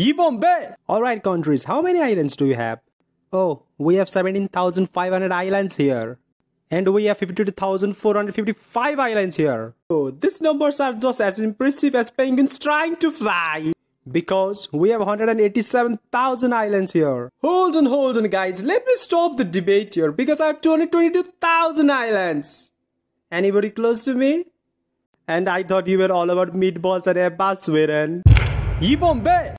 Ye Bombay! Alright countries, how many islands do you have? Oh, we have 17,500 islands here. And we have 52,455 islands here. Oh, these numbers are just as impressive as penguins trying to fly. Because we have 187,000 islands here. Hold on, hold on guys, let me stop the debate here because I have 222,000 islands. Anybody close to me? And I thought you were all about meatballs and ABBA Sweden. Ye Bombay!